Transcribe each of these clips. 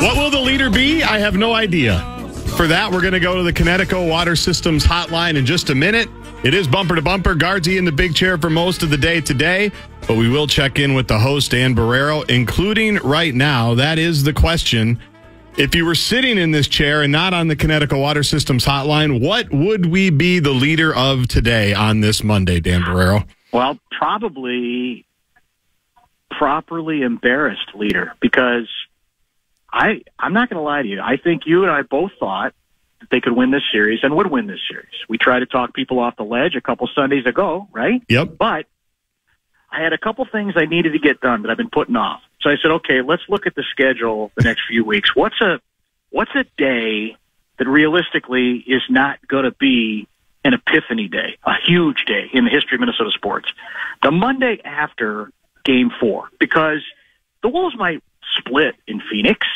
What will the leader be? I have no idea. For that, we're going to go to the Connecticut Water Systems hotline in just a minute. It is bumper to bumper. Guardsy in the big chair for most of the day today, but we will check in with the host, Dan Barreiro, including right now. That is the question. If you were sitting in this chair and not on the Connecticut Water Systems hotline, what would we be the leader of today on this Monday, Dan Barreiro? Well, probably properly embarrassed leader because I I'm not going to lie to you. I think you and I both thought that they could win this series and would win this series. We tried to talk people off the ledge a couple Sundays ago, right? Yep. But I had a couple things I needed to get done that I've been putting off. So I said, okay, let's look at the schedule the next few weeks. What's a what's a day that realistically is not going to be an epiphany day, a huge day in the history of Minnesota sports? The Monday after Game Four, because the Wolves might split in Phoenix,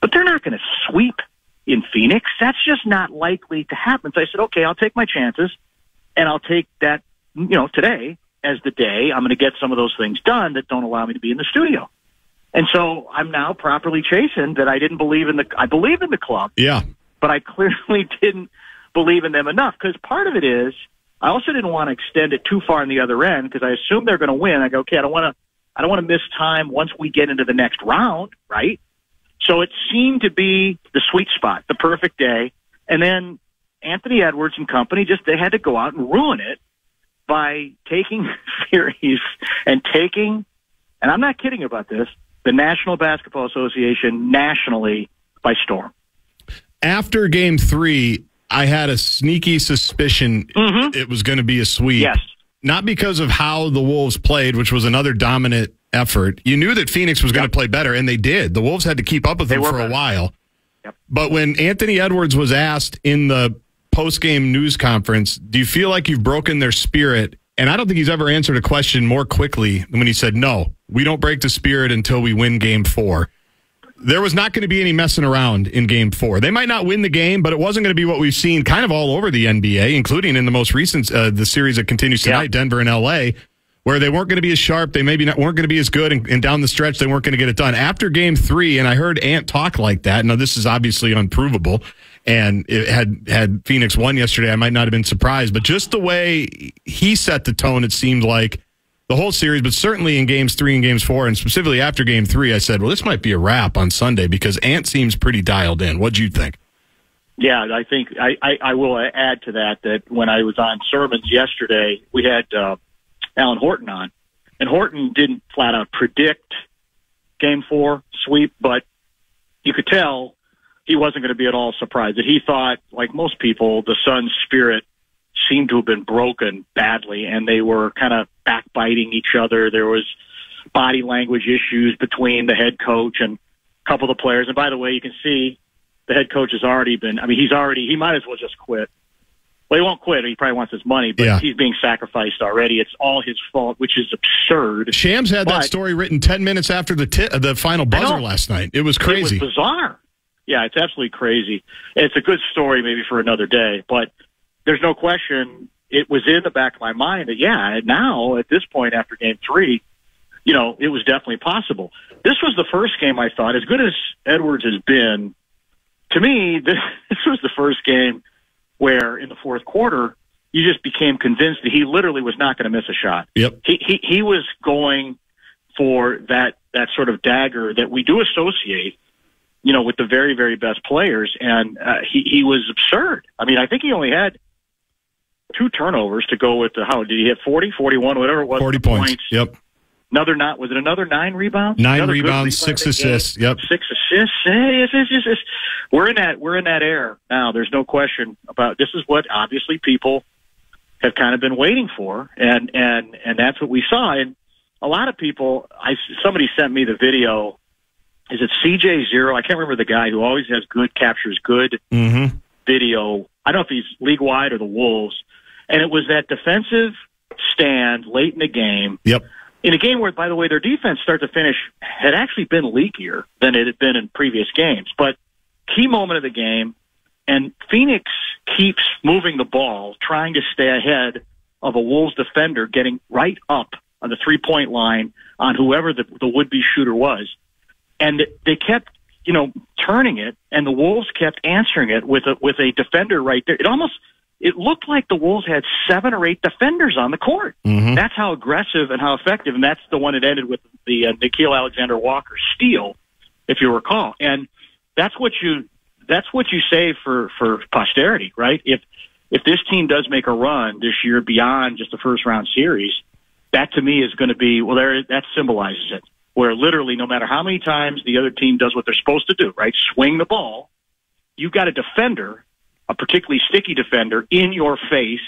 but they're not going to sweep in Phoenix. That's just not likely to happen. So I said, okay, I'll take my chances, and I'll take that, you know, today as the day I'm going to get some of those things done that don't allow me to be in the studio. And so I'm now properly chastened that I didn't believe in the, I believe in the club, Yeah. but I clearly didn't believe in them enough because part of it is I also didn't want to extend it too far on the other end because I assume they're going to win. I go, okay, I don't want to, I don't want to miss time once we get into the next round, right? So it seemed to be the sweet spot, the perfect day. And then Anthony Edwards and company just, they had to go out and ruin it by taking series and taking, and I'm not kidding about this, the National Basketball Association nationally by storm. After game three, I had a sneaky suspicion mm-hmm. it was going to be a sweep. Yes. Not because of how the Wolves played, which was another dominant effort. You knew that Phoenix was going to play better, and they did. The Wolves had to keep up with They them for a while. Yep. But when Anthony Edwards was asked in the post game news conference, do you feel like you've broken their spirit? And I don't think he's ever answered a question more quickly than when he said, No, we don't break the spirit until we win game four. There was not going to be any messing around in game four. They might not win the game, but it wasn't going to be what we've seen kind of all over the NBA, including in the most recent, uh, the series that continues tonight, Yeah. Denver and LA, where they weren't going to be as sharp. They maybe not, weren't going to be as good. And, and down the stretch, they weren't going to get it done. After game three, and I heard Ant talk like that. Now, this is obviously unprovable. And it had, had Phoenix won yesterday, I might not have been surprised. But just the way he set the tone, it seemed like the whole series, but certainly in games three and games four, and specifically after game three, I said, well, this might be a wrap on Sunday because Ant seems pretty dialed in. What'd you think? Yeah, I think I, I, I will add to that that when I was on sermons yesterday, we had uh, Alan Horton on, and Horton didn't flat out predict Game Four sweep, but you could tell he wasn't going to be at all surprised. That he thought, like most people, the Suns' spirit seemed to have been broken badly, and they were kind of backbiting each other. There was body language issues between the head coach and a couple of the players. And by the way, you can see the head coach has already been. I mean, he's already. He might as well just quit. Well, he won't quit. He probably wants his money, but Yeah. he's being sacrificed already. It's all his fault, which is absurd. Shams had that story written 10 minutes after the uh, the final buzzer last night. It was crazy. It was bizarre. Yeah, it's absolutely crazy. It's a good story, maybe for another day, but there's no question. It was in the back of my mind that yeah, now at this point after Game Three, you know, it was definitely possible. This was the first game I thought, as good as Edwards has been, to me, this, this was the first game where in the fourth quarter, you just became convinced that he literally was not going to miss a shot. Yep. He, he, he was going for that, that sort of dagger that we do associate, you know, with the very, very best players. And uh, he, he was absurd. I mean, I think he only had two turnovers to go with the, how did he hit 40, 41, whatever it was. 40 points. Yep. Another not was it another nine rebounds? Nine Another rebounds, rebound six assists. Yep. Six assists. We're in that we're in that air now. There's no question about this. Is what obviously people have kind of been waiting for, and and and that's what we saw. And a lot of people, I somebody sent me the video. Is it CJ Zero? I can't remember the guy who always has good captures good Mm-hmm. video. I don't know if he's league wide or the Wolves, and it was that defensive stand late in the game Yep. in a game where, by the way, their defense start to finish had actually been leakier than it had been in previous games. But key moment of the game, and Phoenix keeps moving the ball, trying to stay ahead of a Wolves defender, getting right up on the three point line on whoever the, the would be shooter was. And they kept, you know, turning it, and the Wolves kept answering it with a with a defender right there. It almost it looked like the Wolves had seven or eight defenders on the court. Mhm. That's how aggressive and how effective, and that's the one that ended with the uh, Nickeil Alexander Walker steal, if you recall. And that's what you that's what you say for for posterity, right? If if this team does make a run this year beyond just the first round series, that to me is going to be well. There that symbolizes it. Where literally, no matter how many times the other team does what they're supposed to do, right? Swing the ball. You've got a defender, a particularly sticky defender, in your face,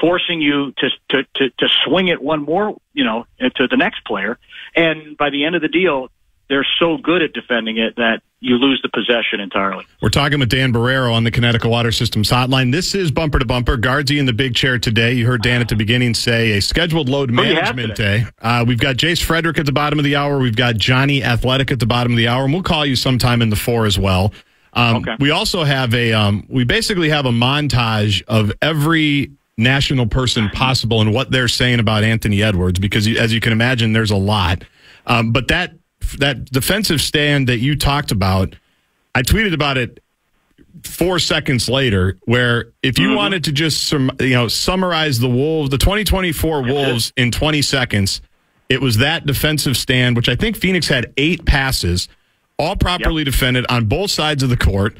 forcing you to to to, to swing it one more, you know, to the next player. And by the end of the deal, they're so good at defending it that you lose the possession entirely. We're talking with Dan Barreiro on the Connecticut Water Systems hotline. This is bumper to bumper. Guardsy in the big chair today. You heard Dan at the beginning say a scheduled load Who do you have management day. Uh, we've got Jace Frederick at the bottom of the hour. We've got Johnny Athletic at the bottom of the hour, and we'll call you sometime in the four as well. Um, Okay. We also have a um, we basically have a montage of every national person possible and what they're saying about Anthony Edwards because as you can imagine, there's a lot. Um, but that that defensive stand that you talked about, I tweeted about it four seconds later, where if you wanted to just sum, you know summarize the Wolves, the 2024 Wolves in 20 seconds, it was that defensive stand, which I think Phoenix had eight passes, all properly defended on both sides of the court.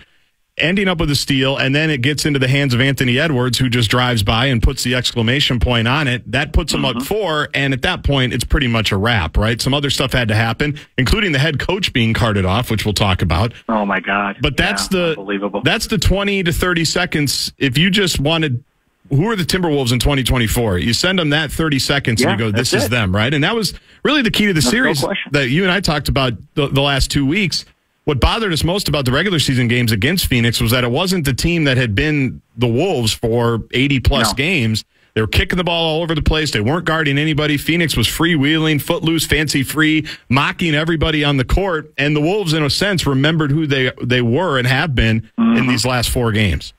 Ending up with a steal, and then it gets into the hands of Anthony Edwards, who just drives by and puts the exclamation point on it. That puts him up mm-hmm. four, and at that point, it's pretty much a wrap, right? Some other stuff had to happen, including the head coach being carted off, which we'll talk about. Oh my God! But that's Yeah, the unbelievable. That's the twenty to thirty seconds. If you just wanted, who are the Timberwolves in twenty twenty four? You send them that thirty seconds, Yeah, and you go, "This is it. them," right? And that was really the key to the no series question. that you and I talked about the, the last two weeks. What bothered us most about the regular season games against Phoenix was that it wasn't the team that had been the Wolves for eighty plus No. games. They were kicking the ball all over the place. They weren't guarding anybody. Phoenix was freewheeling, footloose, fancy free, mocking everybody on the court. And the Wolves, in a sense, remembered who they they were and have been Mm-hmm. in these last four games.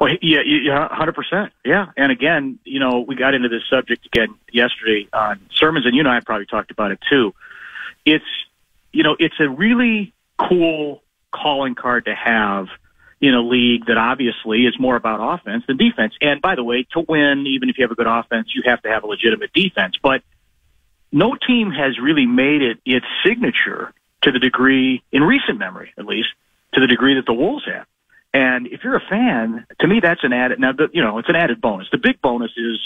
Well, yeah, yeah, hundred percent. Yeah, and again, you know, we got into this subject again yesterday on sermons, and you and I probably talked about it too. It's, you know, it's a really cool calling card to have in a league that obviously is more about offense than defense. And by the way, to win, even if you have a good offense, you have to have a legitimate defense. But no team has really made it its signature to the degree, in recent memory at least, to the degree that the Wolves have. And if you're a fan, to me, that's an added. Now, the, you know, it's an added bonus. The big bonus is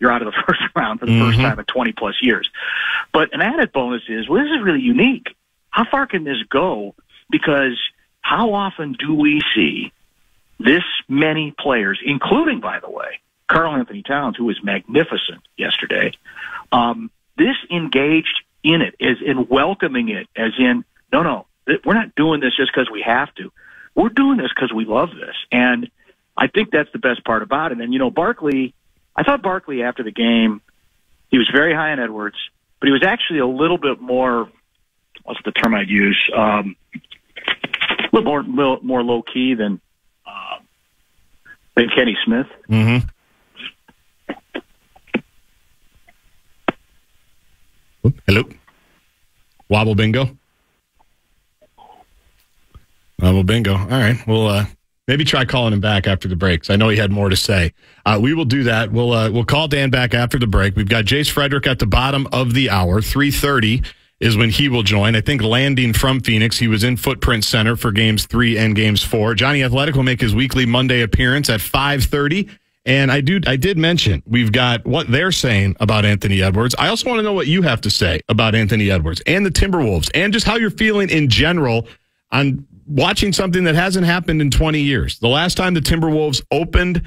you're out of the first round for the first Mhm. time in 20 plus years. But an added bonus is, well, this is really unique. How far can this go? Because how often do we see this many players, including, by the way, Karl Anthony Towns, who was magnificent yesterday, um, this engaged in it, as in welcoming it, as in, no, no, we're not doing this just because we have to. We're doing this because we love this. And I think that's the best part about it. And, you know, Barkley, I thought Barkley after the game, he was very high on Edwards, but he was actually a little bit more, what's the term I'd use? Um, a little more, little more low key than, uh, than Kenny Smith. Mm-hmm. Hello. Wobble bingo. Wobble bingo. All right. We'll uh, maybe try calling him back after the break. I know he had more to say. Uh, we will do that. We'll uh, we'll call Dan back after the break. We've got Jace Frederick at the bottom of the hour. Three thirty is when he will join. I think landing from Phoenix. He was in Footprint Center for games three and games four. Johnny Athletic will make his weekly Monday appearance at five thirty. And I do I did mention we've got what they're saying about Anthony Edwards. I also want to know what you have to say about Anthony Edwards and the Timberwolves and just how you're feeling in general on watching something that hasn't happened in 20 years. The last time the Timberwolves opened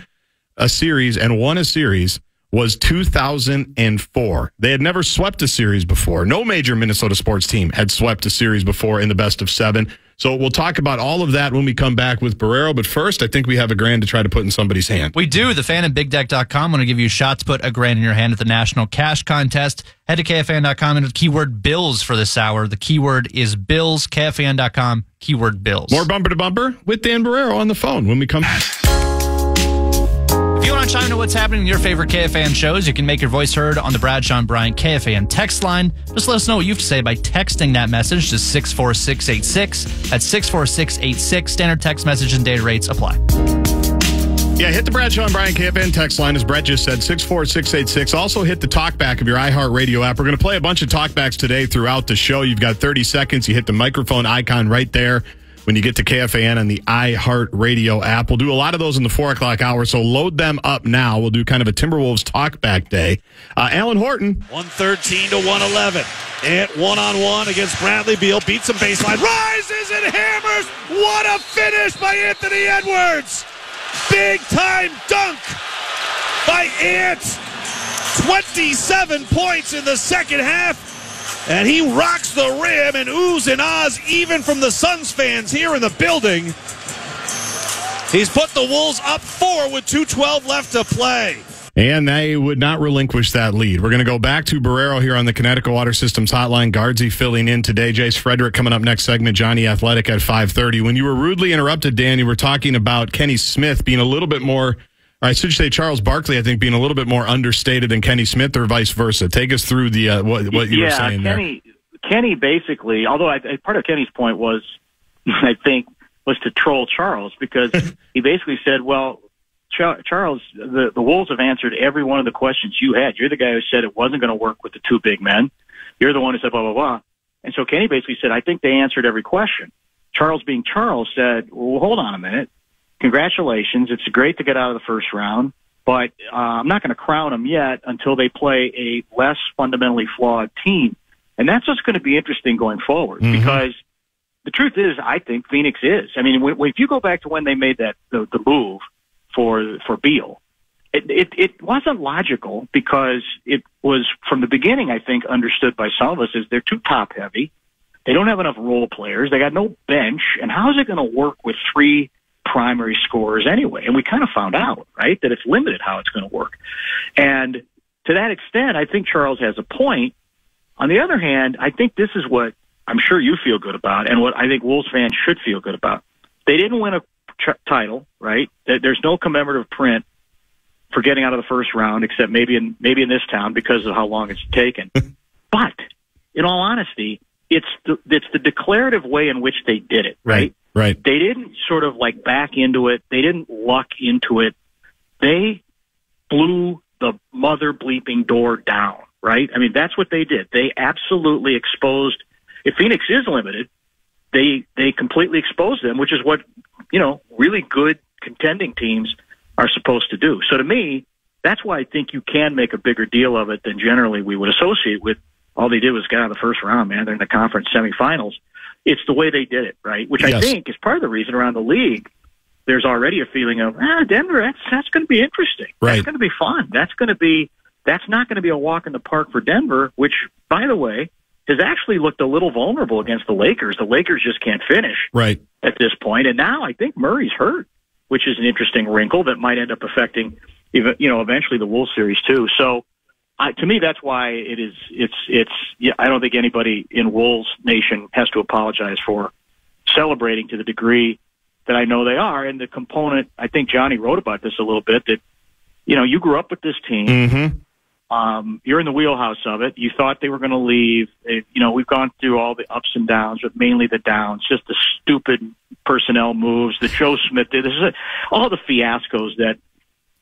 a series and won a series was 2004. They had never swept a series before. No major Minnesota sports team had swept a series before in the best of seven. So we'll talk about all of that when we come back with Barreiro. But first, I think we have a grand to try to put in somebody's hand. We do. The fan at bigdeck.com want to give you shots. put a grand in your hand at the National Cash Contest. Head to KFAN.com and the keyword bills for this hour. The keyword is bills. KFAN.com, keyword bills. More bumper to bumper with Dan Barreiro on the phone when we come back. You want to chime into what's happening in your favorite KFAN shows, you can make your voice heard on the Bradshaw and Bryant KFAN text line. Just let us know what you have to say by texting that message to 64686. That's 64686. Standard text message and data rates apply. Yeah, hit the Bradshaw and Brian KFN text line, as Brett just said, 64686. Also hit the talkback of your iHeartRadio app. We're going to play a bunch of talkbacks today throughout the show. You've got 30 seconds. You hit the microphone icon right there when you get to KFAN and the iHeart Radio app. We'll do a lot of those in the 4 o'clock hour, so load them up now. We'll do kind of a Timberwolves talkback day. Uh, Alan Horton, 113 to 111. Ant one on one against Bradley Beal. Beats some baseline. Rises and hammers. What a finish by Anthony Edwards. Big time dunk by Ant. 27 points in the second half. And he rocks the rim and oohs and ahs even from the Suns fans here in the building. He's put the Wolves up four with 2.12 left to play. and they would not relinquish that lead. We're going to go back to Barreiro here on the Connecticut Water Systems Hotline. Guardsy filling in today. Jace Frederick coming up next segment. Johnny Athletic at 5.30. When you were rudely interrupted, Dan, you were talking about Kenny Smith being a little bit more, or I should say Charles Barkley, I think, being a little bit more understated than Kenny Smith or vice versa. Take us through the uh, what, what you yeah, were saying there. Kenny, Kenny basically, although I, part of Kenny's point was, I think, was to troll Charles because he basically said, well, Char- Charles, the, the Wolves have answered every one of the questions you had. You're the guy who said it wasn't going to work with the two big men. You're the one who said blah, blah, blah. And so Kenny basically said, I think they answered every question. Charles being Charles said, well, hold on a minute. Congratulations. It's great to get out of the first round, but uh, I'm not going to crown them yet until they play a less fundamentally flawed team. And that's what's going to be interesting going forward Mhm. because the truth is, I think Phoenix is. I mean, when, when- if you go back to when they made that the, the move for for Beal, it, it it wasn't logical because it was from the beginning. I think understood by some of us is they're too top heavy. They don't have enough role players. They got no bench, and how is it going to work with three primary scorers anyway? And we kind of found out, right, that it's limited how it's going to work. And to that extent, I think Charles has a point. On the other hand, I think this is what I'm sure you feel good about, and what I think Wolves fans should feel good about. They didn't win a tr- title, right? There's no commemorative print for getting out of the first round, except maybe in maybe in this town because of how long it's taken. but in all honesty, it's the it's the declarative way in which they did it, right? Right. They didn't sort of like back into it. They didn't luck into it. They blew the mother bleeping door down, right? I mean, that's what they did. They absolutely exposed. If Phoenix is limited, they they completely exposed them, which is what you know really good contending teams are supposed to do. So to me, that's why I think you can make a bigger deal of it than generally we would associate with. All they did was get out of the first round, man. They're in the conference semifinals. It's the way they did it, right? Which I think is part of the reason around the league. There's already a feeling of ah, Denver. That's that's going to be interesting. Right. That's going to be fun. That's going to be that's not going to be a walk in the park for Denver. Which, by the way, has actually looked a little vulnerable against the Lakers. The Lakers just can't finish Right. at this point. And now I think Murray's hurt, which is an interesting wrinkle that might end up affecting even you know eventually the Wolves series too. So I, to me, that's why it is. It's it's. Yeah, I don't think anybody in Wolves Nation has to apologize for celebrating to the degree that I know they are. And the component, I think Johnny wrote about this a little bit. That you know, you grew up with this team. Mm-hmm. Um, you're in the wheelhouse of it. You thought they were going to leave. It, you know, we've gone through all the ups and downs, but mainly the downs. Just the stupid personnel moves that Joe Smith did. This is a, all the fiascos that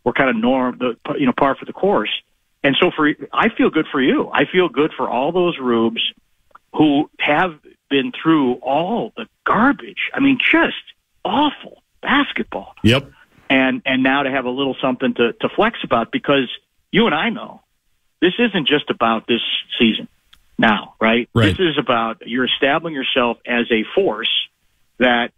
were kind of norm, the you know, par for the course. And so for I feel good for you. I feel good for all those rubes who have been through all the garbage. I mean, just awful basketball Yep. and and now to have a little something to to flex about because you and I know this isn't just about this season now, right? Right. This is about you're establishing yourself as a force that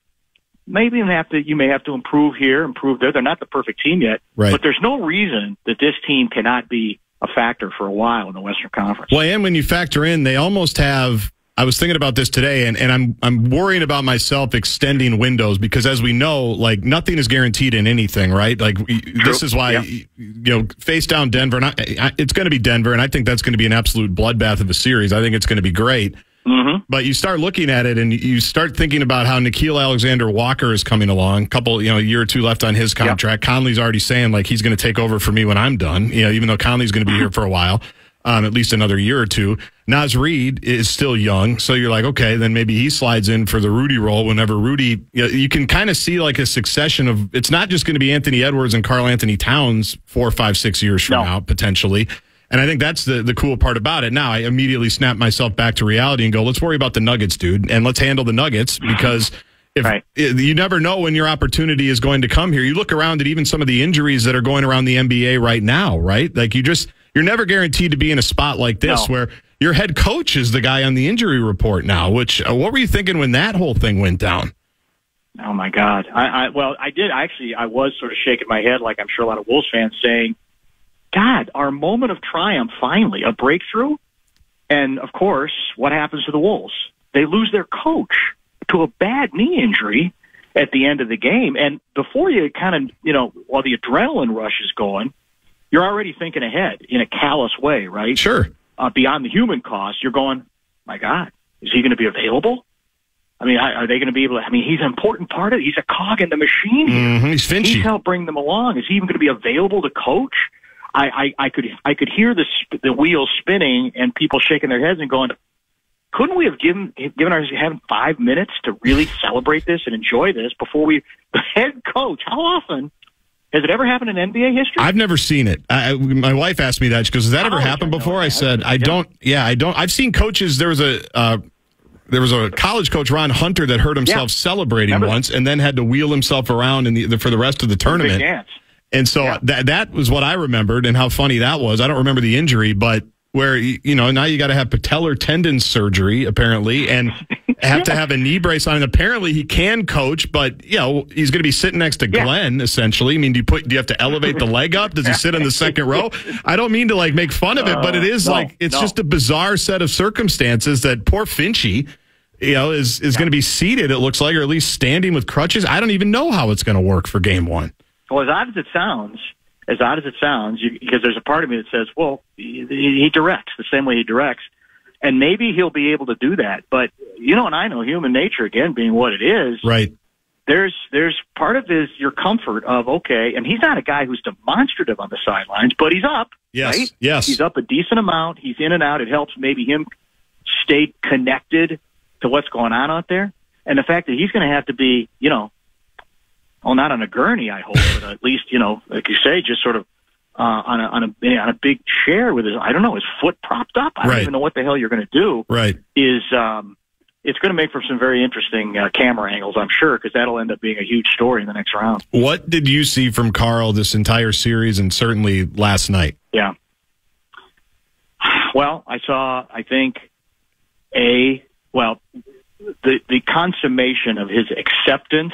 maybe you have to you may have to improve here, improve there. They're not the perfect team yet, Right. but there's no reason that this team cannot be a factor for a while in the Western Conference. Well, and when you factor in, they almost have. I was thinking about this today, and, and I'm I'm worrying about myself extending windows because, as we know, like nothing is guaranteed in anything, right? Like we, this is why Yeah. you know face down Denver, and I, I, it's going to be Denver, and I think that's going to be an absolute bloodbath of a series. I think it's going to be great. Mm-hmm. But you start looking at it, and you start thinking about how Nickeil Alexander Walker is coming along. Couple, you know, a year or two left on his contract. Conley's already saying like he's going to take over for me when I'm done. You know, even though Conley's going to be here for a while, um, at least another year or two. Naz Reid is still young, so you're like, okay, then maybe he slides in for the Rudy role whenever Rudy. You, know, you can kind of see like a succession of. It's not just going to be Anthony Edwards and Karl Anthony Towns four, five, six years from No. now potentially. And I think that's the the cool part about it. Now I immediately snap myself back to reality and go, let's worry about the Nuggets, dude, and let's handle the Nuggets because if Right. you never know when your opportunity is going to come here. You look around at even some of the injuries that are going around the NBA right now, right? Like you just you're never guaranteed to be in a spot like this No. where your head coach is the guy on the injury report now. Which uh, what were you thinking when that whole thing went down? Oh my God! I, I well, I did actually. I was sort of shaking my head, like I'm sure a lot of Wolves fans, saying, "God, our moment of triumph finally, a breakthrough." And of course, what happens to the Wolves? They lose their coach to a bad knee injury at the end of the game. And before you kind of, you know, while the adrenaline rush is going, you're already thinking ahead in a callous way, right? Sure. uh, beyond the human cost, you're going, my God, is he going to be available? I mean, are they going to be able to? I mean, he's an important part of it. He's a cog in the machine here. Mhm, He's Finchy. He's helped bring them along. Is he even going to be available to coach? I, I, I could I could hear the sp- the wheels spinning and people shaking their heads and going, couldn't we have given given our having five minutes to really celebrate this and enjoy this before we the head coach? How often has it ever happened in NBA history? I've never seen it. I, my wife asked me that. She goes, "Has that ever Oh, happened before?" I said, "I don't." Yeah, I don't. I've seen coaches. There was a uh, there was a college coach, Ron Hunter, that hurt himself Yeah. celebrating Remember? once, and then had to wheel himself around in the, the for the rest of the Big tournament. dance. And so Yeah. that that was what I remembered, and how funny that was. I don't remember the injury, but where you know now you got to have patellar tendon surgery apparently, and have to have a knee brace on. And apparently he can coach, but you know he's going to be sitting next to Yeah. Glenn essentially. I mean, do you put do you have to elevate the leg up? Does he sit in the second row? I don't mean to like make fun of it, but it is Uh, no, like it's no. just a bizarre set of circumstances that poor Finchy. You know, is is going to be seated. It looks like, or at least standing with crutches. I don't even know how it's going to work for game one. Well, as odd as it sounds, as odd as it sounds, you, because there's a part of me that says, well, he, he directs the same way he directs, and maybe he'll be able to do that. But you know, and I know human nature again being what it is. Right. There's there's part of his your comfort of okay, and he's not a guy who's demonstrative on the sidelines, but he's up. Yes. Right? Yes. He's up a decent amount. He's in and out. It helps maybe him stay connected to what's going on out there. And the fact that he's going to have to be, you know, well, not on a gurney, I hope, but at least, you know, like you say, just sort of uh, on a on a on a big chair with his, I don't know, his foot propped up. I don't even know what the hell you're going to do. Right. Is um, it's going to make for some very interesting uh, camera angles, I'm sure, because that'll end up being a huge story in the next round. What did you see from Karl this entire series and certainly last night? Yeah. Well, I saw, I think, a well, the the consummation of his acceptance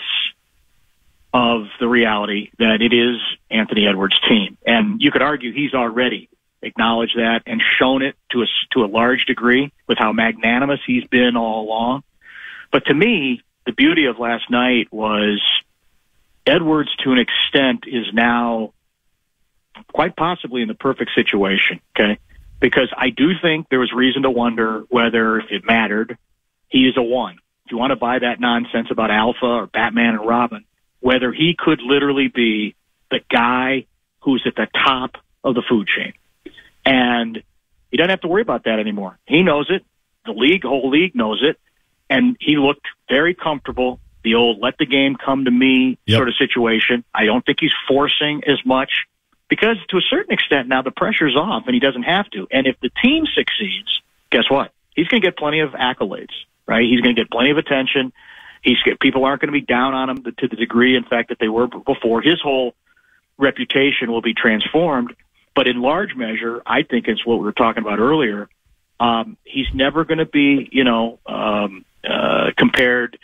of the reality that it is Anthony Edwards' team, and you could argue he's already acknowledged that and shown it to a to a large degree with how magnanimous he's been all along. But to me, the beauty of last night was Edwards, to an extent, is now quite possibly in the perfect situation. Okay. Because I do think there was reason to wonder whether if it mattered, he is a one. If you want to buy that nonsense about Alpha or Batman and Robin, whether he could literally be the guy who's at the top of the food chain. And he doesn't have to worry about that anymore. He knows it. The league, whole league knows it. And he looked very comfortable. The old let the game come to me Yep. sort of situation. I don't think he's forcing as much because to a certain extent now the pressure's off and he doesn't have to. And if the team succeeds, guess what? He's going to get plenty of accolades, right? He's going to get plenty of attention. He's people aren't going to be down on him to the degree, in fact, that they were before. His whole reputation will be transformed. But in large measure, I think it's what we were talking about earlier. Um, he's never going to be, you know, um, uh, compared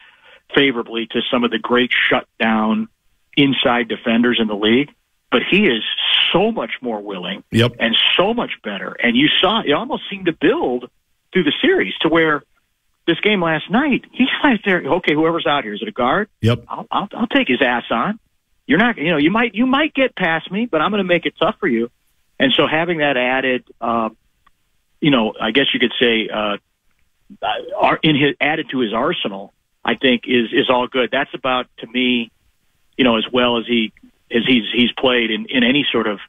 favorably to some of the great shutdown inside defenders in the league. But he is so much more willing Yep. and so much better. And you saw it almost seemed to build through the series to where this game last night, he's right there. Okay, whoever's out here, is it a guard? Yep. I'll, I'll, I'll take his ass on. You're not, you know, you might, you might get past me, but I'm going to make it tough for you. And so having that added, uh, you know, I guess you could say, uh, uh, in his added to his arsenal, I think is is all good. That's about to me, you know, as well as he as he's he's played in in any sort of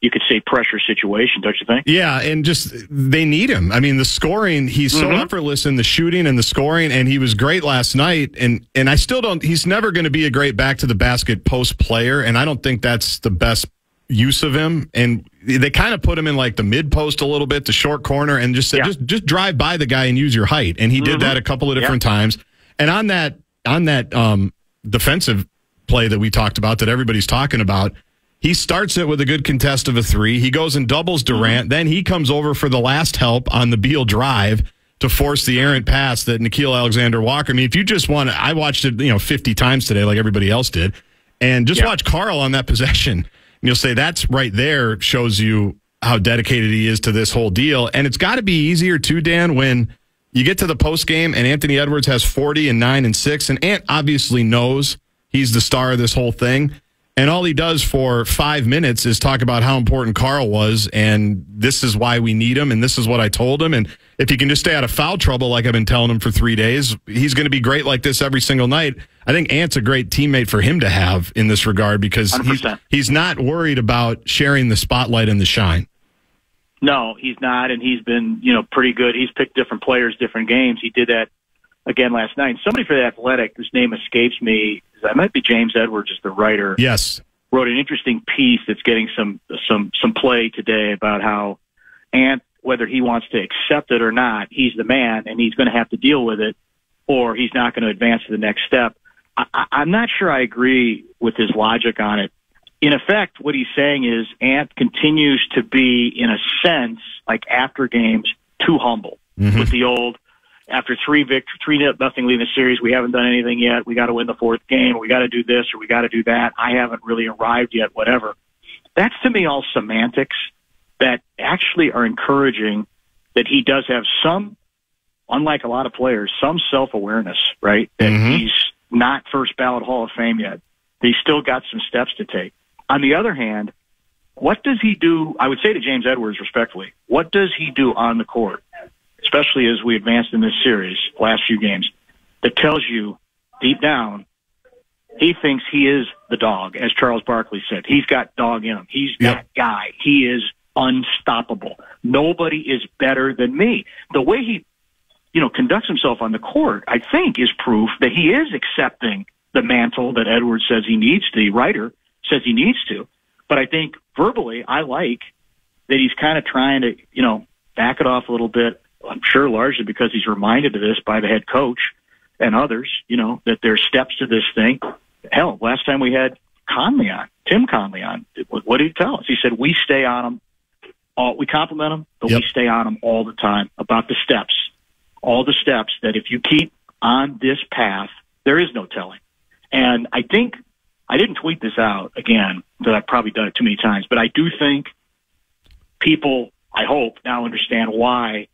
you could say pressure situation, don't you think? Yeah, and just they need him. I mean, the scoring, he's so Mhm. effortless in the shooting and the scoring, and he was great last night. And and I still don't. He's never going to be a great back to the basket post player, and I don't think that's the best use of him. And they kind of put him in like the mid post a little bit, the short corner, and just said Yeah. just just drive by the guy and use your height. And he did Mhm. that a couple of different times. And on that on that um, defensive play that we talked about, that everybody's talking about. He starts it with a good contest of a three. He goes and doubles hmm. Durant. Then he comes over for the last help on the Beal drive to force the errant pass that Nickeil Alexander Walker. I mean, if you just want to, I watched it, you know, 50 times today, like everybody else did, and just Yeah. watch Karl on that possession. And you'll say that's right there shows you how dedicated he is to this whole deal. And it's got to be easier too, Dan, when you get to the post game and Anthony Edwards has 40 and nine and six, and Ant obviously knows he's the star of this whole thing. And all he does for five minutes is talk about how important Karl was, and this is why we need him, and this is what I told him. And if he can just stay out of foul trouble, like I've been telling him for three days, he's going to be great like this every single night. I think Ant's a great teammate for him to have in this regard because he's, he's not worried about sharing the spotlight and the shine. No, he's not, and he's been, you know, pretty good. He's picked different players, different games. He did that again last night. Somebody for the Athletic, whose name escapes me, that might be James Edwards, is the writer. Yes. Wrote an interesting piece that's getting some some some play today about how Ant, whether he wants to accept it or not, he's the man, and he's going to have to deal with it, or he's not going to advance to the next step. I, I, I'm not sure I agree with his logic on it in effect, what he's saying is Ant continues to be, in a sense, like after games, too humble mm-hmm. with the old. After three vict, three nothing leading the series, we haven't done anything yet. We got to win the fourth game. Or we got to do this or we got to do that. I haven't really arrived yet. Whatever. That's to me all semantics that actually are encouraging that he does have some, unlike a lot of players, some self awareness. Right, that Mhm. he's not first ballot Hall of Fame yet. He's still got some steps to take. On the other hand, what does he do? I would say to James Edwards respectfully, what does he do on the court, especially as we advanced in this series, last few games, that tells you deep down he thinks he is the dog, as Charles Barkley said. He's got dog in him. He's Yep. that guy. He is unstoppable. Nobody is better than me. The way he, you know, conducts himself on the court, I think, is proof that he is accepting the mantle that Edwards says he needs to. The writer says he needs to. But I think verbally, I like that he's kind of trying to, you know, back it off a little bit. I'm sure largely because he's reminded of this by the head coach and others, you know, that there's steps to this thing. Hell, last time we had Connelly on, Tim Connelly on, what did he tell us? He said, we stay on him. All, we compliment him, but Yep. we stay on him all the time about the steps. All the steps that if you keep on this path, there is no telling. And I think I didn't tweet this out again, that I've probably done it too many times, but I do think people, I hope, now understand why,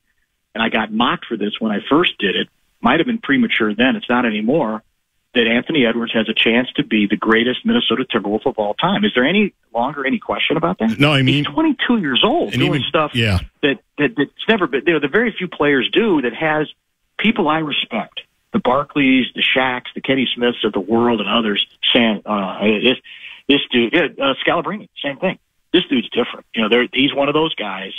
and I got mocked for this when I first did it. Might have been premature then, it's not anymore, that Anthony Edwards has a chance to be the greatest Minnesota Timberwolf of all time. Is there any longer any question about that? No, I mean- He's 22 years old And doing even- stuff yeah. that, that that's never been, you know, the very few players do that has people I respect. The Barkleys, the Shaqs, the Kenny Smiths of the world and others saying, uh, this, this dude, yeah, uh, Scalabrine, same thing. This dude's different. You know, he's one of those guys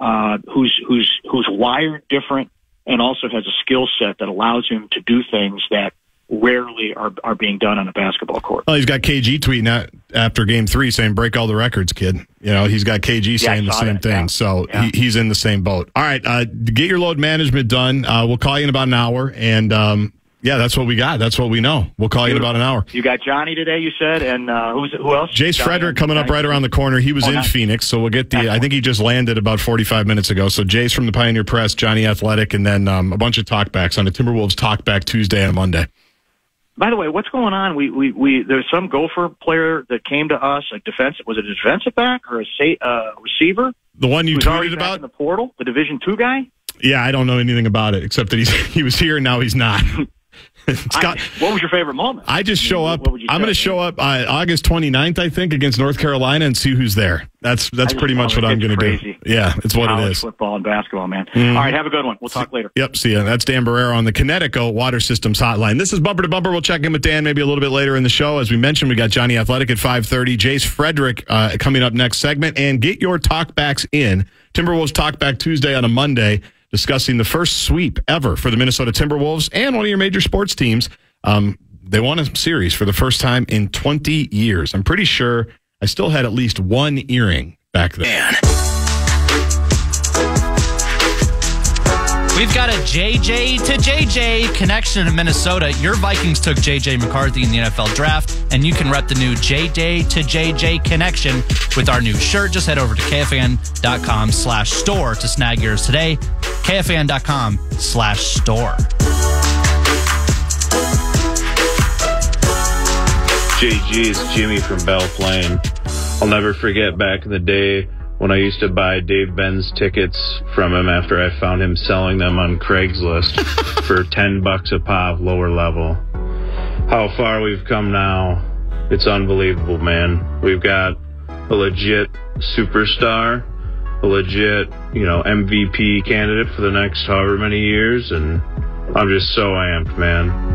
uh, who's who's who's wired different and also has a skill set that allows him to do things that rarely are are being done on a basketball court. Well, he's got KG tweeting out after game three saying, break all the records, kid. You know, he's got KG Yeah, saying the same that, thing. yeah. So Yeah. he, he's in the same boat. All right. Uh, get your load management done. Uh, we'll call you in about an hour. And um, yeah, that's what we got. That's what we know. We'll call you in about an hour. You got Johnny today, you said, and uh, who's who else? Jace Johnny Frederick coming up right around the corner. He was Oh, in nice. Phoenix, so we'll get the. I think he just landed about 45 minutes ago. So Jace from the Pioneer Press, Johnny Athletic, and then um, a bunch of talkbacks on the Timberwolves talkback Tuesday and Monday. By the way, what's going on? We we we there's some Gopher player that came to us, a defensive was it a defensive back or a sa- uh, receiver? The one you tweeted about? in the portal, the Division Two guy. Yeah, I don't know anything about it except that he's he was here and now he's not. Scott, I- what was your favorite moment? I just show mean, up. would you I'm going to show up uh, August 29th, I think, against North Carolina and see who's there. That's that's pretty much what. I'm going to do. Yeah, it's what College it is. Football and basketball, man. All right, have a good one. We'll talk later. Yep, see ya. That's Dan Barreiro on the Connecticut Water Systems Hotline. This is Bumper to Bumper. We'll check in with Dan maybe a little bit later in the show. As we mentioned, we got Johnny Athletic at 5.30, Jace Frederick uh, coming up next segment, and get your talkbacks in. Timberwolves Talkback Tuesday on a Monday, discussing the first sweep ever for the Minnesota Timberwolves and one of your major sports teams. Um, they won a series for the first time in 20 years. I'm pretty sure I still had at least one earring back then. We've got a JJ to JJ connection in Minnesota. Your Vikings took JJ McCarthy in the NFL draft, and you can rep the new JJ to JJ connection with our new shirt. Just head over to kfan.com slash store to snag yours today. kfan.com slash store. JG is Jimmy from Belle Plaine. I'll never forget back in the day when I used to buy Dave Ben's tickets from him after I found him selling them on Craigslist for 10 bucks a pop, lower level. How far we've come now. It's unbelievable, man. We've got a legit superstar, a legit, you know, MVP candidate for the next however many years, and I'm just so amped, man.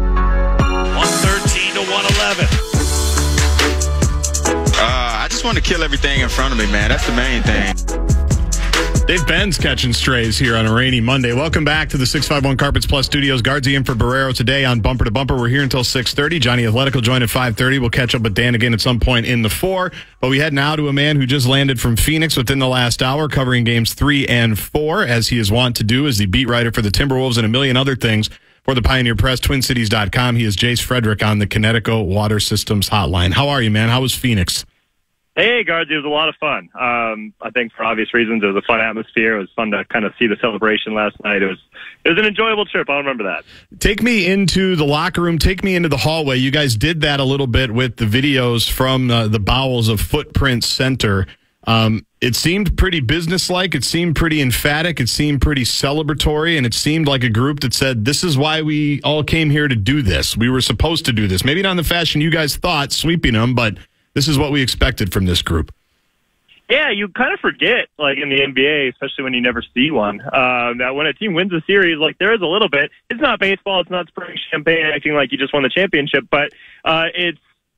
Want to kill everything in front of me, man. That's the main thing. Dave Ben's catching strays here on a rainy Monday. Welcome back to the 651 Carpets Plus Studios. Guardsy in for Barreiro today on Bumper to Bumper. We're here until 6.30. Johnny Athletic will join at 5.30. We'll catch up with Dan again at some point in the four. But we head now to a man who just landed from Phoenix within the last hour, covering games three and four, as he is wont to do as the beat writer for the Timberwolves and a million other things for the Pioneer Press, TwinCities.com. He is Jace Frederick on the Connecticut Water Systems Hotline. How are you, man? How was Phoenix? Hey, guards, it was a lot of fun. Um, I think for obvious reasons, it was a fun atmosphere. It was fun to kind of see the celebration last night. It was it was an enjoyable trip. I'll remember that. Take me into the locker room. Take me into the hallway. You guys did that a little bit with the videos from uh, the bowels of Footprint Center. Um, it seemed pretty businesslike. It seemed pretty emphatic. It seemed pretty celebratory, and it seemed like a group that said, "This is why we all came here to do this. We were supposed to do this. Maybe not in the fashion you guys thought, sweeping them, but this is what we expected from this group." Yeah, you kind of forget, like in the NBA, especially when you never see one, um, that when a team wins a series, like there is a little bit. It's not baseball. It's not spraying champagne, acting like you just won the championship, but uh, it's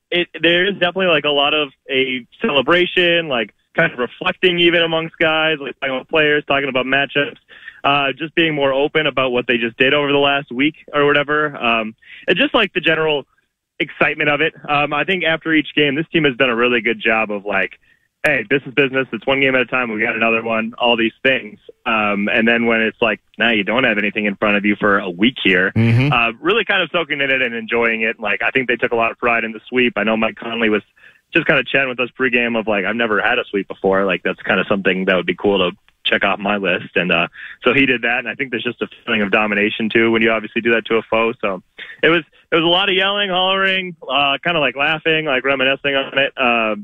it. There is definitely like a lot of a celebration, like kind of reflecting even amongst guys, like talking about players, talking about matchups, uh, just being more open about what they just did over the last week or whatever. Um, and just like the general excitement of it. Um, I think after each game, this team has done a really good job of like, hey, this is business. It's one game at a time. We got another one. All these things. Um, and then when it's like, now you don't have anything in front of you for a week here, Mhm. uh, really kind of soaking in it and enjoying it. Like I think they took a lot of pride in the sweep. I know Mike Conley was just kind of chatting with us pregame of like, I've never had a sweep before. Like that's kind of something that would be cool to check off my list. And uh, so he did that. And I think there's just a feeling of domination too when you obviously do that to a foe. So it was it was a lot of yelling, hollering, uh, kind of like laughing, like reminiscing on it. Uh,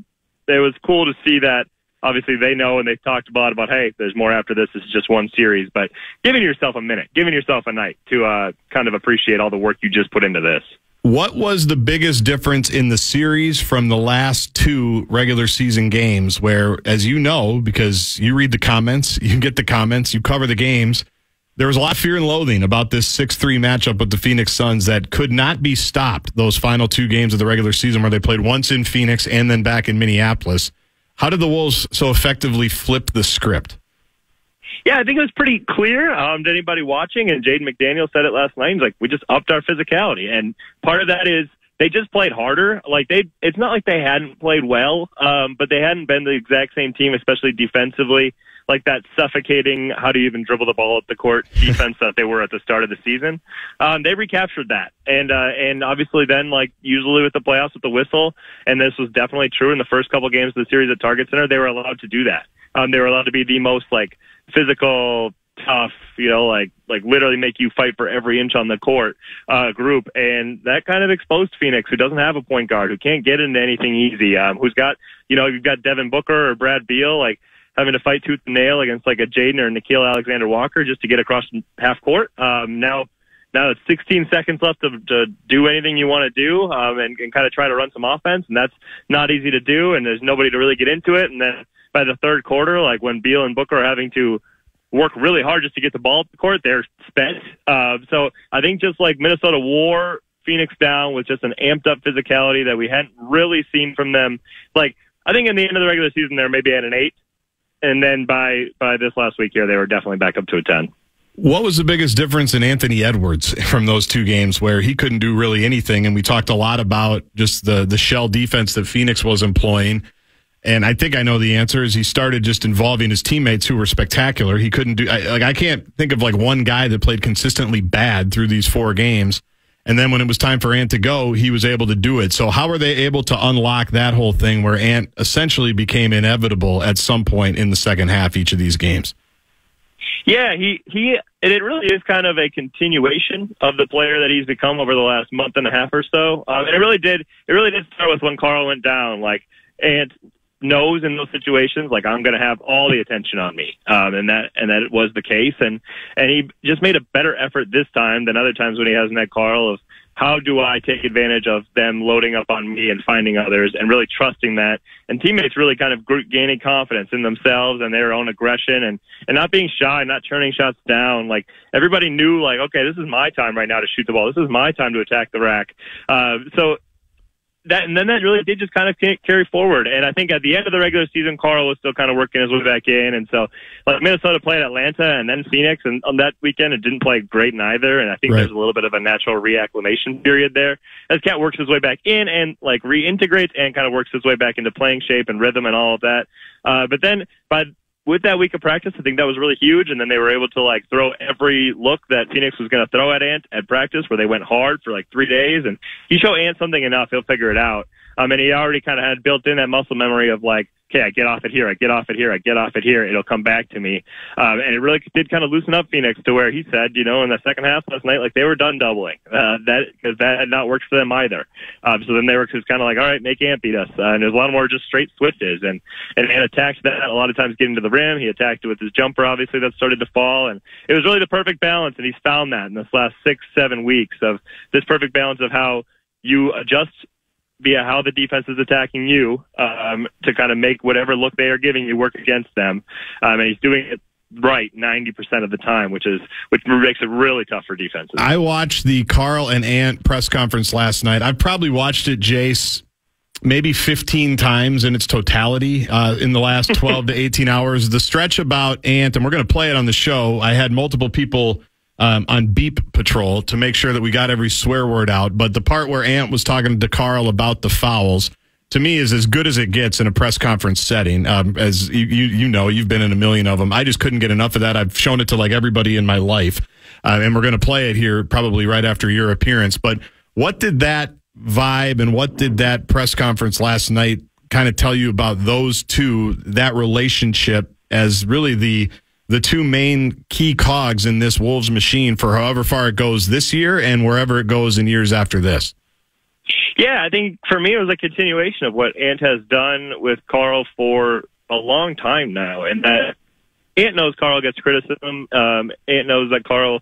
it was cool to see that. Obviously, they know and they've talked about about hey, there's more after this. This is just one series, but giving yourself a minute, giving yourself a night to uh, kind of appreciate all the work you just put into this. What was the biggest difference in the series from the last two regular season games where, as you know, because you read the comments, you get the comments, you cover the games, there was a lot of fear and loathing about this 6 3 matchup with the Phoenix Suns that could not be stopped those final two games of the regular season where they played once in Phoenix and then back in Minneapolis. How did the Wolves so effectively flip the script? Yeah, I think it was pretty clear um, to anybody watching, and Jaden McDaniel said it last night. He's like, we just upped our physicality, and part of that is they just played harder. Like they, it's not like they hadn't played well, um, but they hadn't been the exact same team, especially defensively. Like that suffocating, how do you even dribble the ball up the court defense that they were at the start of the season. Um, they recaptured that, and uh, and obviously then like usually with the playoffs with the whistle, and this was definitely true in the first couple games of the series at Target Center, they were allowed to do that. Um, they were allowed to be the most like physical, tough, you know, like like literally make you fight for every inch on the court uh, group, and that kind of exposed Phoenix, who doesn't have a point guard, who can't get into anything easy, um, who's got you know you've got Devin Booker or Brad Beal, like having to fight tooth and nail against like a Jaden or Nickeil Alexander Walker just to get across half court. Um, now. Now it's 16 seconds left to, to do anything you want to do um, and, and kind of try to run some offense, and that's not easy to do. And there's nobody to really get into it. And then by the third quarter, like when Beal and Booker are having to work really hard just to get the ball up the court, they're spent. Uh, so I think just like Minnesota wore Phoenix down with just an amped up physicality that we hadn't really seen from them. Like I think in the end of the regular season, they're maybe at an eight, and then by by this last week here, they were definitely back up to a ten. What was the biggest difference in Anthony Edwards from those two games where he couldn't do really anything? And we talked a lot about just the the shell defense that Phoenix was employing. And I think I know the answer is he started just involving his teammates who were spectacular. He couldn't do I, like I can't think of like one guy that played consistently bad through these four games. And then when it was time for Ant to go, he was able to do it. So how were they able to unlock that whole thing where Ant essentially became inevitable at some point in the second half each of these games? Yeah, he he. And it really is kind of a continuation of the player that he's become over the last month and a half or so. Um, and it really did. It really did start with when Karl went down. Like, and knows in those situations, like I'm going to have all the attention on me, um, and that and that it was the case. And and he just made a better effort this time than other times when he hasn't had Karl of how do I take advantage of them loading up on me and finding others and really trusting that and teammates really kind of gaining confidence in themselves and their own aggression and, and not being shy, not turning shots down. Like everybody knew like, okay, this is my time right now to shoot the ball. This is my time to attack the rack. Uh, so that and then that really did just kind of ca- carry forward. And I think at the end of the regular season, Karl was still kind of working his way back in. And so, like Minnesota played Atlanta and then Phoenix, and on that weekend it didn't play great neither. And I think Right. there's a little bit of a natural reacclimation period there as Cat works his way back in and like reintegrates and kind of works his way back into playing shape and rhythm and all of that. Uh, but then by with that week of practice, I think that was really huge. And then they were able to like throw every look that Phoenix was going to throw at Ant at practice, where they went hard for like three days. And you show Ant something enough, he'll figure it out. Um, and he already kind of had built in that muscle memory of like, okay, I get off it here, I get off it here, I get off it here, it'll come back to me. Um, and it really did kind of loosen up Phoenix to where he said, you know, in the second half last night, like they were done doubling. Uh, that because that had not worked for them either. Um, so then they were just kind of like, all right, make Ant beat us. Uh, and there's a lot more just straight switches and and Ant attacked that a lot of times getting to the rim. He attacked it with his jumper, obviously that started to fall, and it was really the perfect balance. And he's found that in this last six, seven weeks of this perfect balance of how you adjust via how the defense is attacking you um, to kind of make whatever look they are giving you work against them. Um, and he's doing it right 90% of the time, which is which makes it really tough for defenses. I watched the Karl and Ant press conference last night. I've probably watched it, Jace, maybe 15 times in its totality uh, in the last 12 to 18 hours. The stretch about Ant, and we're going to play it on the show. I had multiple people um, on beep patrol to make sure that we got every swear word out. But the part where Ant was talking to Karl about the fouls. To me, is as good as it gets in a press conference setting. Um, as you, you know, you've been in a million of them. I just couldn't get enough of that. I've shown it to like everybody in my life, uh, and we're going to play it here probably right after your appearance. But what did that vibe and what did that press conference last night kind of tell you about those two, that relationship as really the the two main key cogs in this Wolves machine for however far it goes this year and wherever it goes in years after this? Yeah, I think for me it was a continuation of what Ant has done with Karl for a long time now, and that Ant knows Karl gets criticism. Um, Ant knows that Karl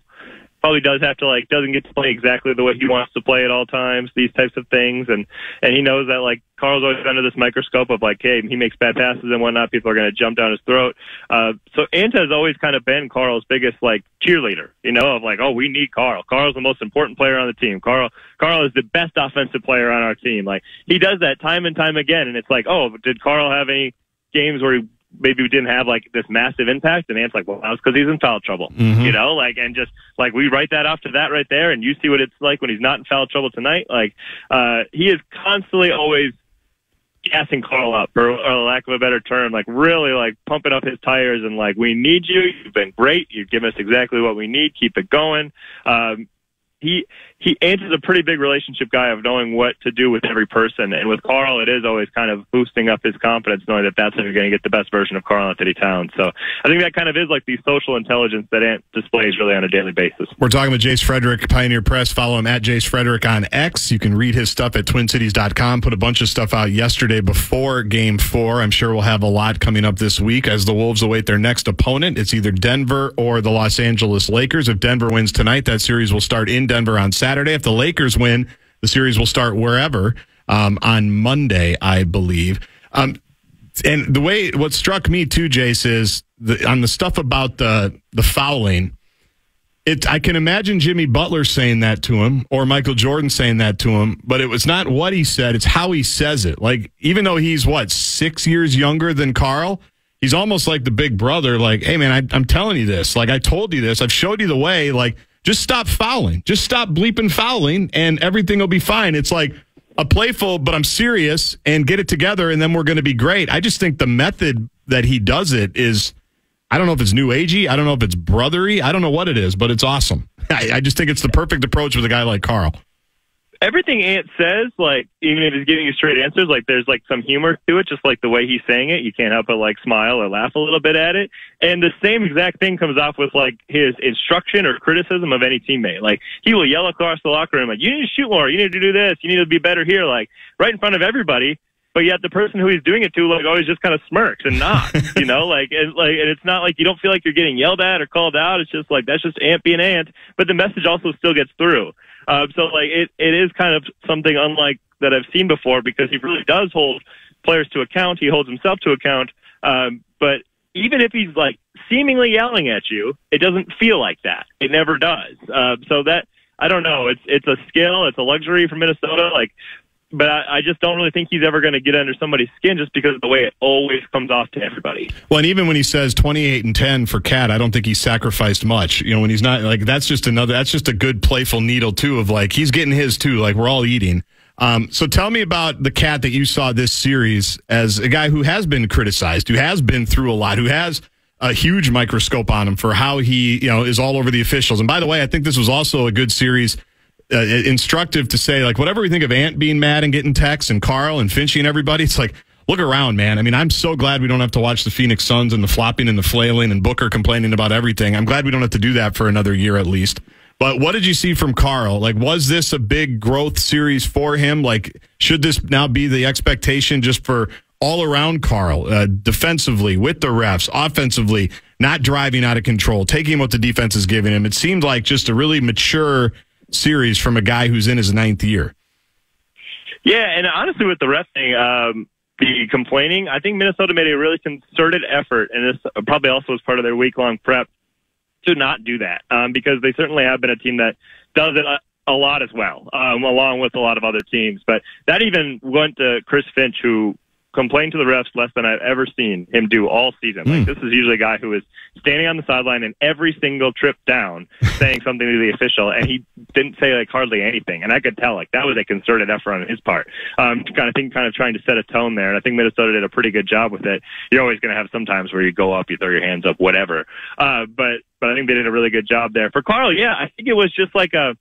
probably does have to like doesn't get to play exactly the way he wants to play at all times. These types of things, and and he knows that like Karl's always under this microscope of like, hey, he makes bad passes and whatnot. People are going to jump down his throat. Uh, so Ant has always kind of been Karl's biggest like cheerleader, you know, of like, oh, we need Karl. Karl's the most important player on the team. Karl, Karl is the best offensive player on our team. Like he does that time and time again, and it's like, oh, did Karl have any games where he maybe we didn't have like this massive impact. And Ant's like, well, that's because he's in foul trouble, Mhm. you know, like, and just like we write that off to that right there. And you see what it's like when he's not in foul trouble tonight. Like, uh, he is constantly always gassing Karl up, or, or lack of a better term, like really like pumping up his tires and like, we need you. You've been great. You've given us exactly what we need. Keep it going. Um, he he Ant is a pretty big relationship guy of knowing what to do with every person, and with Karl, it is always kind of boosting up his confidence, knowing that that's how you're going to get the best version of Karl Anthony Towns. So I think that kind of is like the social intelligence that Ant displays really on a daily basis. We're talking with Jace Frederick, Pioneer Press. Follow him at Jace Frederick on X. You can read his stuff at twincities.com. Put a bunch of stuff out yesterday before game four. I'm sure we'll have a lot coming up this week as the Wolves await their next opponent. It's either Denver or the Los Angeles Lakers. If Denver wins tonight, that series will start in Denver on Saturday. If the Lakers win, the series will start wherever um, on Monday, I believe. Um, and the way what struck me too, Jace, is the, on the stuff about the the fouling. It, I can imagine Jimmy Butler saying that to him or Michael Jordan saying that to him, but it was not what he said, it's how he says it. Like, even though he's what, six years younger than Karl, he's almost like the big brother. Like, hey, man, I, I'm telling you this. Like, I told you this. I've showed you the way. Like, just stop fouling. Just stop bleeping fouling and everything will be fine. It's like a playful, but I'm serious and get it together and then we're going to be great. I just think the method that he does it is. I don't know if it's new agey. I don't know if it's brothery. I don't know what it is, but it's awesome. I, I just think it's the perfect approach with a guy like Karl. Everything Ant says, like even if he's giving you straight answers, like there's like some humor to it, just like the way he's saying it. You can't help but like smile or laugh a little bit at it. And the same exact thing comes off with like his instruction or criticism of any teammate. Like he will yell across the locker room, like, "You need to shoot more. You need to do this. You need to be better here." Like right in front of everybody. But yet the person who he's doing it to, like, always just kind of smirks and nods, you know, like, and like, and it's not like you don't feel like you're getting yelled at or called out. It's just like that's just Ant being Ant. But the message also still gets through. Um, so like it, it is kind of something unlike that I've seen before because he really does hold players to account. He holds himself to account. Um, but even if he's like seemingly yelling at you, it doesn't feel like that. It never does. Uh, so that I don't know. It's it's a skill. It's a luxury for Minnesota. Like, but I, I just don't really think he's ever going to get under somebody's skin just because of the way it always comes off to everybody. Well, and even when he says 28 and 10 for Cat, I don't think he sacrificed much. You know, when he's not like that's just another that's just a good playful needle too of like he's getting his too. Like we're all eating. Um, so tell me about the cat that you saw this series as a guy who has been criticized, who has been through a lot, who has a huge microscope on him for how he, you know, is all over the officials. And by the way, I think this was also a good series, uh, instructive to say like whatever we think of Ant being mad and getting texts and Karl and Finchy and everybody, it's like look around, man. I mean, I'm so glad we don't have to watch the Phoenix Suns and the flopping and the flailing and Booker complaining about everything. I'm glad we don't have to do that for another year at least. But what did you see from Karl? Like, was this a big growth series for him? Like, should this now be the expectation just for all around Karl, uh, defensively, with the refs, offensively, not driving out of control, taking what the defense is giving him? It seemed like just a really mature series from a guy who's in his ninth year. Yeah, and honestly, with the ref thing, um, the complaining, I think Minnesota made a really concerted effort, and this probably also was part of their week long prep to not do that um, because they certainly have been a team that does it a, a lot as well, um, along with a lot of other teams. But that even went to Chris Finch, who complained to the refs less than I've ever seen him do all season. Like this is usually a guy who is standing on the sideline and every single trip down saying something to the official, and he didn't say like hardly anything. And I could tell like that was a concerted effort on his part. Um, kind of think kind of trying to set a tone there, and I think Minnesota did a pretty good job with it. You're always going to have some times where you go up, you throw your hands up, whatever. Uh, but but I think they did a really good job there. For Karl, yeah, I think it was just like a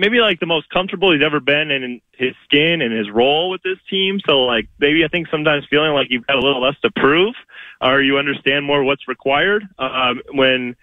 maybe like the most comfortable he's ever been in his skin and his role with this team. So like maybe I think sometimes feeling like you've got a little less to prove or you understand more what's required um, when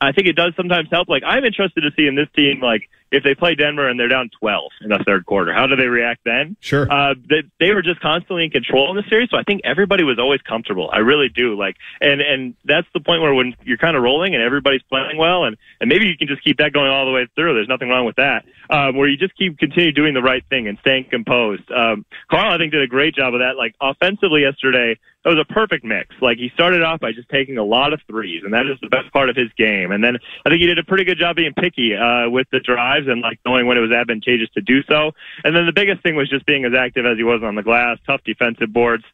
I think it does sometimes help. Like I'm interested to see in this team, like if they play Denver and they're down 12 in the third quarter, how do they react then? Sure. Uh, they, they were just constantly in control in the series, so I think everybody was always comfortable. I really do. Like, and and that's the point where when you're kind of rolling and everybody's playing well, and and maybe you can just keep that going all the way through. There's nothing wrong with that. Um, where you just keep continue doing the right thing and staying composed. Um, Karl, I think, did a great job of that. Like offensively yesterday, it was a perfect mix. Like he started off by just taking a lot of threes, and that is the best part of his game. And then I think he did a pretty good job being picky uh, with the drives and like knowing when it was advantageous to do so. And then the biggest thing was just being as active as he was on the glass, tough defensive boards.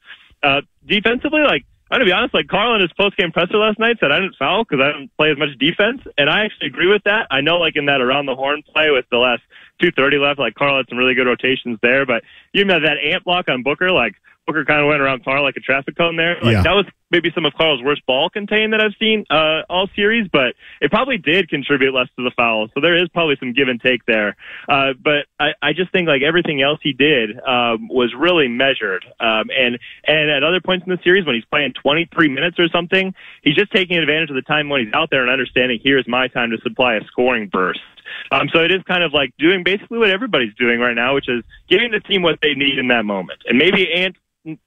Uh, defensively, like I'm gonna be honest, like Karl in his post game presser last night said I didn't foul because I didn't play as much defense, and I actually agree with that. I know, like in that around the horn play with the last two thirty left, like Karl had some really good rotations there, but you know that ant block on Booker, like Booker kind of went around Karl like a traffic cone there. Like Yeah. that was maybe some of Karl's worst ball contain that I've seen uh, all series, but it probably did contribute less to the foul. So there is probably some give and take there. Uh, but I, I just think like everything else he did um, was really measured. Um, and and at other points in the series when he's playing 23 minutes or something, he's just taking advantage of the time when he's out there and understanding here's my time to supply a scoring burst. Um, so it is kind of like doing basically what everybody's doing right now, which is giving the team what they need in that moment. And maybe Ant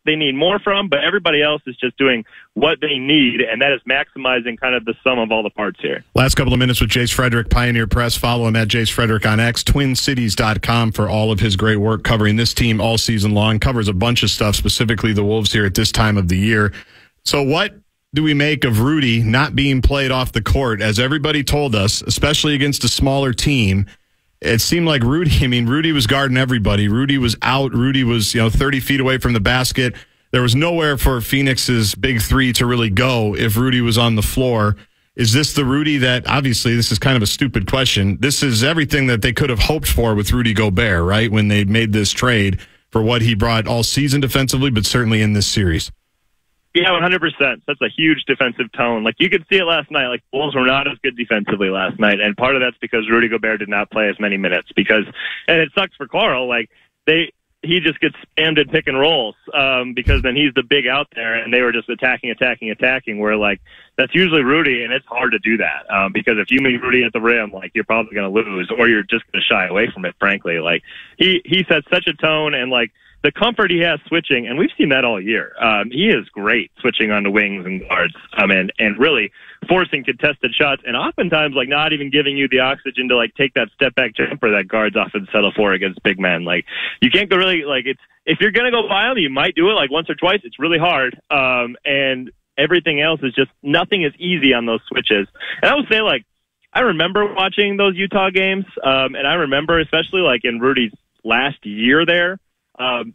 they need more from, but everybody else is just doing what they need, and that is maximizing kind of the sum of all the parts here. Last couple of minutes with Jace Frederick, Pioneer Press. Follow him at Jace Frederick on X, twincities.com for all of his great work covering this team all season long. Covers a bunch of stuff, specifically the Wolves here at this time of the year. So, what do we make of Rudy not being played off the court? As everybody told us, especially against a smaller team, it seemed like Rudy, I mean, Rudy was guarding everybody. Rudy was out. Rudy was, you know, 30 feet away from the basket. There was nowhere for Phoenix's big three to really go if Rudy was on the floor. Is this the Rudy that obviously this is kind of a stupid question? This is everything that they could have hoped for with Rudy Gobert, right? When they made this trade for what he brought all season defensively, but certainly in this series. Yeah, one hundred percent. That's a huge defensive tone. Like you could see it last night. Like Wolves were not as good defensively last night, and part of that's because Rudy Gobert did not play as many minutes. Because, and it sucks for Karl. Like they, he just gets spammed in pick and rolls um, because then he's the big out there, and they were just attacking, attacking, attacking. Where like that's usually Rudy, and it's hard to do that um, because if you meet Rudy at the rim, like you're probably going to lose, or you're just going to shy away from it. Frankly, like he he sets such a tone, and like the comfort he has switching, and we've seen that all year. Um, he is great switching onto wings and guards, um, and and really forcing contested shots, and oftentimes like not even giving you the oxygen to like take that step back jumper that guards often settle for against big men. Like you can't go really like it's if you're gonna go by him, you might do it like once or twice. It's really hard, um, and everything else is just nothing is easy on those switches. And I would say like I remember watching those Utah games, um, and I remember especially like in Rudy's last year there um,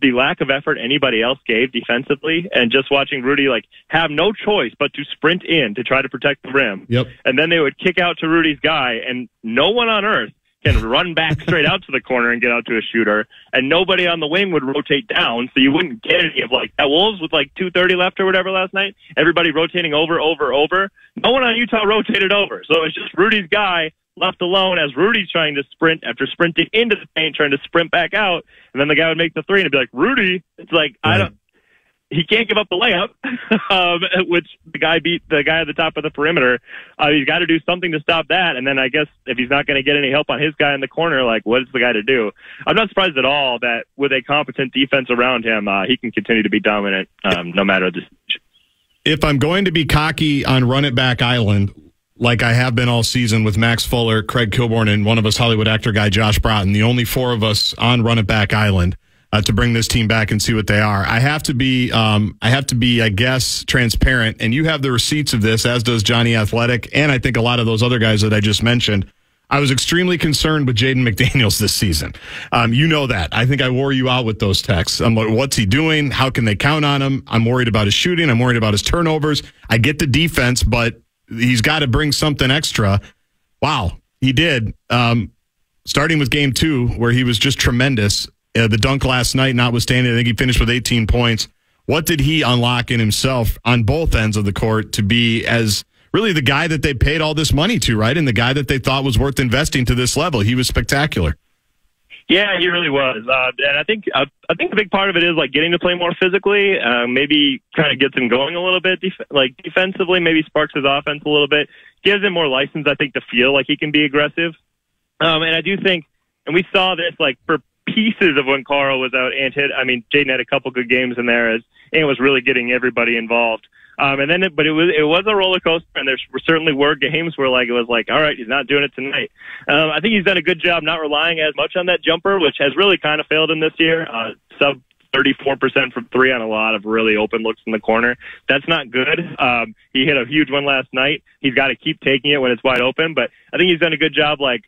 the lack of effort anybody else gave defensively, and just watching Rudy like have no choice but to sprint in to try to protect the rim. Yep. And then they would kick out to Rudy's guy, and no one on earth can run back straight out to the corner and get out to a shooter, and nobody on the wing would rotate down, so you wouldn't get any of like that Wolves with like two thirty left or whatever last night. Everybody rotating over, over, over. No one on Utah rotated over, so it was just Rudy's guy left alone as Rudy's trying to sprint after sprinting into the paint, trying to sprint back out, and then the guy would make the three and it'd be like Rudy. It's like I don't. He can't give up the layup, um, which the guy beat the guy at the top of the perimeter. Uh, he's got to do something to stop that. And then I guess if he's not going to get any help on his guy in the corner, like what is the guy to do? I'm not surprised at all that with a competent defense around him, uh, he can continue to be dominant um, no matter the. if I'm going to be cocky on Run It Back Island, like I have been all season with Max Fuller, Craig Kilborn, and one of us Hollywood actor guy Josh Broughton, the only four of us on Run It Back Island uh, to bring this team back and see what they are. I have to be, um, I have to be, I guess, transparent. And you have the receipts of this, as does Johnny Athletic, and I think a lot of those other guys that I just mentioned. I was extremely concerned with Jaden McDaniels this season. Um, you know that. I think I wore you out with those texts. I'm like, what's he doing? How can they count on him? I'm worried about his shooting. I'm worried about his turnovers. I get the defense, but he's got to bring something extra. Wow, he did. Um, starting with game two, where he was just tremendous. Uh, the dunk last night, notwithstanding, I think he finished with 18 points. What did he unlock in himself on both ends of the court to be as really the guy that they paid all this money to, right? And the guy that they thought was worth investing to this level. He was spectacular. Yeah, he really was, uh, and I think uh, I think the big part of it is like getting to play more physically. Uh, maybe kind of gets him going a little bit, def- like defensively. Maybe sparks his offense a little bit. Gives him more license, I think, to feel like he can be aggressive. Um, and I do think, and we saw this like for pieces of when Karl was out. Ant hit. I mean, Jaden had a couple good games in there as Ant was really getting everybody involved. Um, and then, it, but it was it was a roller coaster, and there certainly were games where like it was like, all right, he's not doing it tonight. Um, I think he's done a good job not relying as much on that jumper, which has really kind of failed him this year. Uh, sub 34% from three on a lot of really open looks in the corner. That's not good. Um, he hit a huge one last night. He's got to keep taking it when it's wide open, but I think he's done a good job, like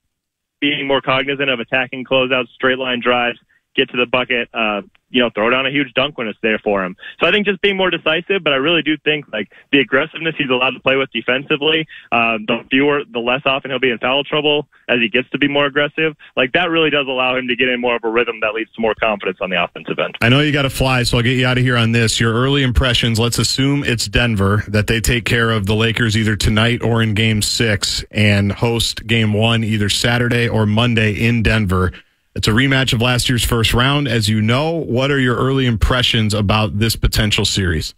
being more cognizant of attacking closeouts, straight line drives, get to the bucket, uh, you know, throw down a huge dunk when it's there for him. So I think just being more decisive, but I really do think like the aggressiveness he's allowed to play with defensively, uh, the fewer, the less often he'll be in foul trouble as he gets to be more aggressive. Like that really does allow him to get in more of a rhythm that leads to more confidence on the offensive end. I know you got to fly, so I'll get you out of here on this. Your early impressions. Let's assume it's Denver that they take care of the Lakers either tonight or in Game Six, and host Game One either Saturday or Monday in Denver. It's a rematch of last year's first round, as you know. What are your early impressions about this potential series?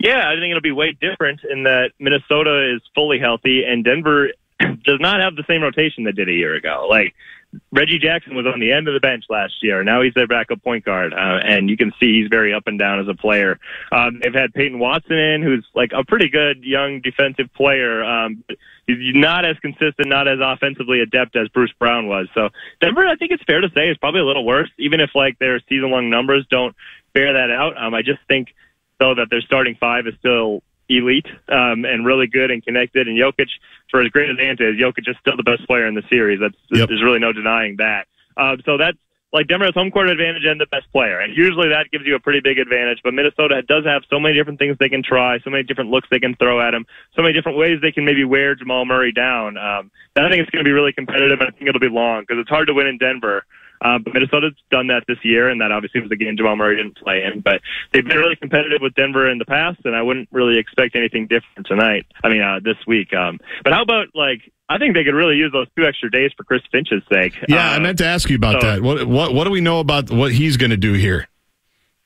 Yeah, I think it'll be way different in that Minnesota is fully healthy and Denver does not have the same rotation that did a year ago. Like Reggie Jackson was on the end of the bench last year. Now he's their backup point guard, uh, and you can see he's very up and down as a player. Um, they've had Peyton Watson in, who's like a pretty good young defensive player. Um, he's not as consistent, not as offensively adept as Bruce Brown was. So Denver, I think it's fair to say, is probably a little worse, even if like their season-long numbers don't bear that out. Um, I just think though that their starting five is still elite um, and really good and connected. And Jokic, for as great as Ant is, Jokic is still the best player in the series. That's Yep. there's really no denying that. Um, so that's like Denver has home court advantage and the best player, and usually that gives you a pretty big advantage. But Minnesota does have so many different things they can try, so many different looks they can throw at him, so many different ways they can maybe wear Jamal Murray down. Um, that I think it's going to be really competitive, and I think it'll be long because it's hard to win in Denver. Uh, but Minnesota's done that this year, and that obviously was the game Jamal Murray didn't play in. But they've been really competitive with Denver in the past, and I wouldn't really expect anything different tonight. I mean, uh, this week. Um, but how about like? I think they could really use those two extra days for Chris Finch's sake. Yeah, I Uh, meant to ask you about so- that. What what what do we know about what he's going to do here?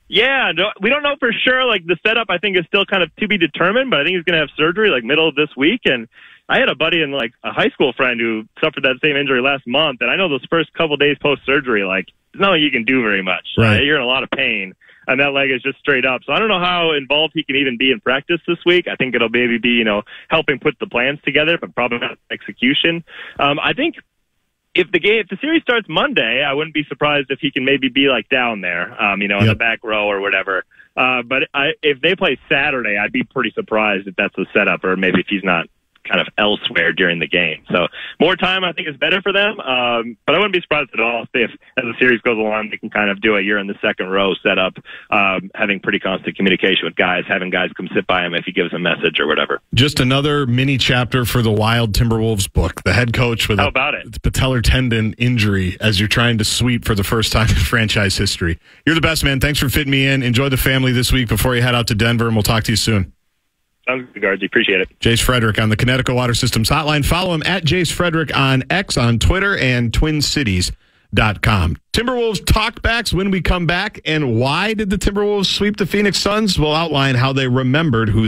Yeah, no, we don't know for sure. Like the setup, I think is still kind of to be determined. But I think he's going to have surgery like middle of this week. And I had a buddy and like a high school friend who suffered that same injury last month. And I know those first couple days post surgery, like it's not like you can do very much. Right. Uh, you're in a lot of pain, and that leg is just straight up. So I don't know how involved he can even be in practice this week. I think it'll maybe be you know helping put the plans together, but probably not execution. Um, I think if the game if the series starts Monday, I wouldn't be surprised if he can maybe be like down there, um, you know, in the back row or whatever. Uh, but I, if they play Saturday, I'd be pretty surprised if that's the setup, or maybe if he's not kind of elsewhere during the game. So more time, I think, is better for them. Um, but I wouldn't be surprised at all if, as the series goes along, they can kind of do a year in the second row setup, um, having pretty constant communication with guys, having guys come sit by him if he gives a message or whatever. Just another mini chapter for the Wild Timberwolves book. The head coach with How a about it? patellar tendon injury as you're trying to sweep for the first time in franchise history. You're the best, man. Thanks for fitting me in. Enjoy the family this week before you head out to Denver, and we'll talk to you soon. Sounds good, Guardsy. Appreciate it. Jace Frederick on the Connecticut Water Systems Hotline. Follow him at Jace Frederick on X on Twitter and TwinCities.com. Timberwolves talkbacks when we come back, and why did the Timberwolves sweep the Phoenix Suns? We'll outline how they remembered who